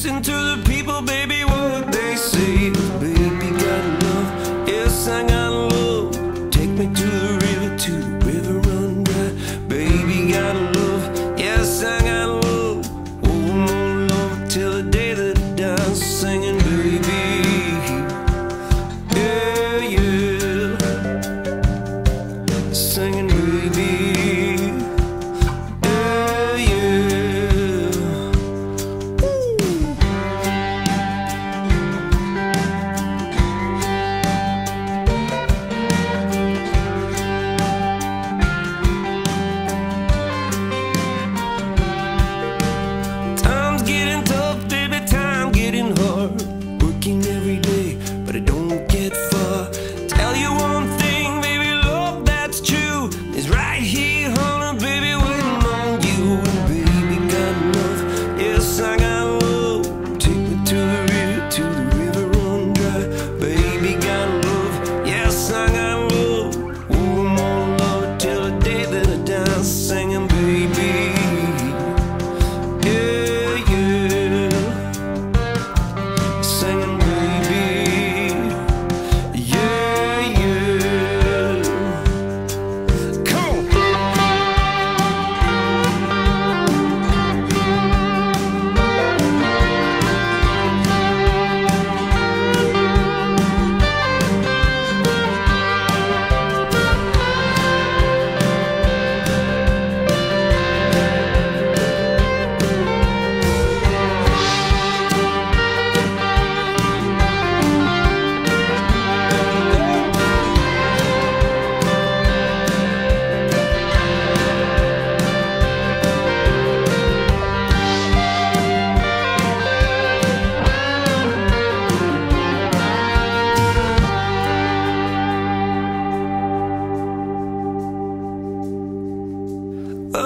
Listen to the people, baby, what they say. Baby, got love, yes, I got love.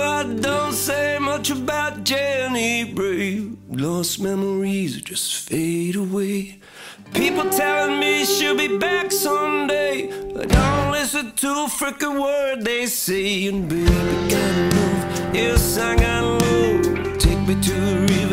I don't say much about Jenny Rae. Lost memories just fade away. People telling me she'll be back someday. I don't listen to a freaking word they say. And baby, gotta move. Yes, I gotta move. Take me to the river.